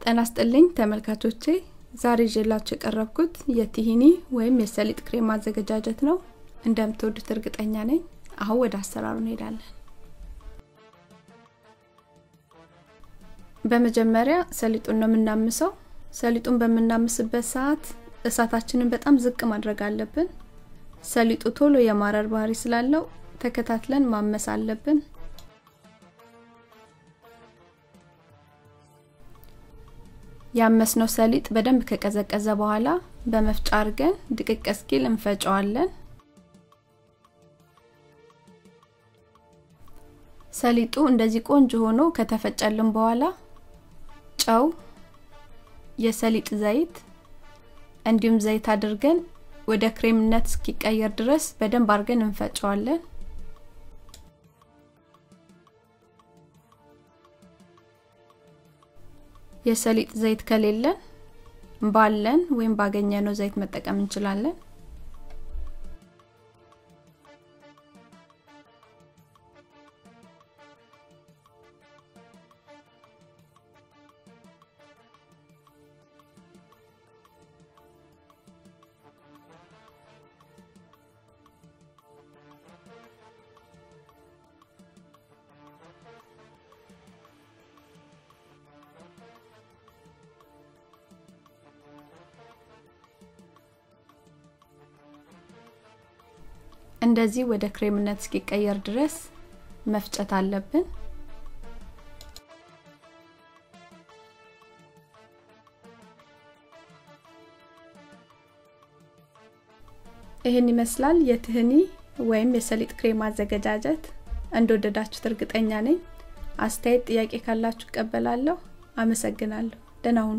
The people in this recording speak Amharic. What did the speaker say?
ጤና ይስጥልኝ ተመልካቾቼ። ዛሬ ይዤላችሁ የቀረብኩት የቲሂኒ ወይም የሰሊጥ ክሬም ማዘገጃጀት ነው። እንደምትወዱት እርግጠኛ ነኝ። አሁን ወደ አሰራሩ እንሄዳለን። በመጀመሪያ ሰሊጡን ነው የምናምሰው። ሰሊጡን በምናምስበት ሰዓት እሳታችንን በጣም ዝቅ ማድረግ አለብን። ሰሊጡ ቶሎ የማረር ባህሪ ስላለው ተከታትለን ማመስ አለብን ያመስነው ሰሊጥ በደንብ ከቀዘቀዘ በኋላ በመፍጫ አርገን ድቅቅ እስኪል እንፈጨዋለን። ሰሊጡ እንደዚህ ቆንጆ ሆኖ ከተፈጨልን በኋላ ጨው የሰሊጥ ዘይት እንዲሁም ዘይት አድርገን ወደ ክሬምነት እስኪቀየር ድረስ በደንብ አርገን እንፈጨዋለን የሰሊጥ ዘይት ከሌለን ባለን ወይም ባገኘነው ዘይት መጠቀም እንችላለን እንደዚህ ወደ ክሬምነት እስኪቀየር ድረስ መፍጨት አለብን። ይህን ይመስላል የትህኒ ወይም የሰሊጥ ክሬም አዘገጃጀት። እንደወደዳችሁት እርግጠኛ ነኝ። አስተያየት ጥያቄ ካላችሁ እቀበላለሁ። አመሰግናለሁ። ደህና ሁኑ